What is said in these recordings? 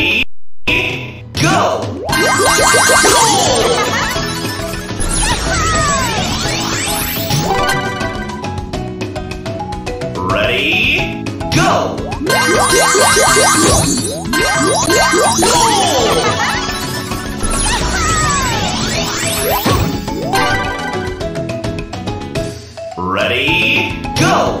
Ready? Go! Ready? Go! Ready? Go!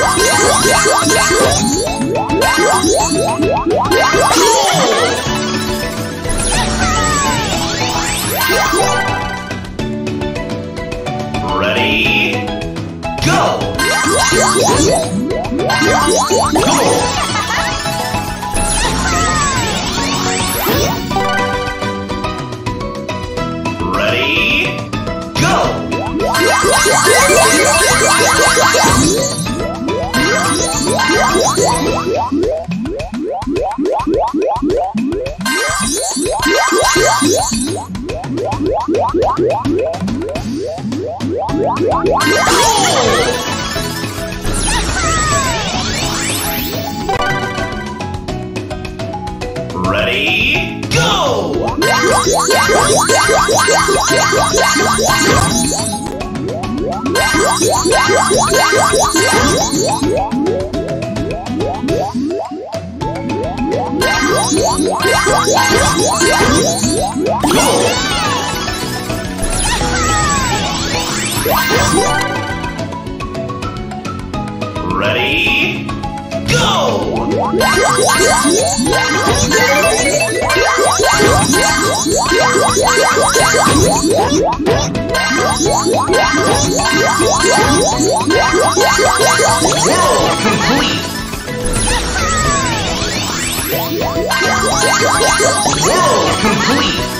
Go! Go! Ready? Go! Ready? Go! Ready? Go! World complete! World complete!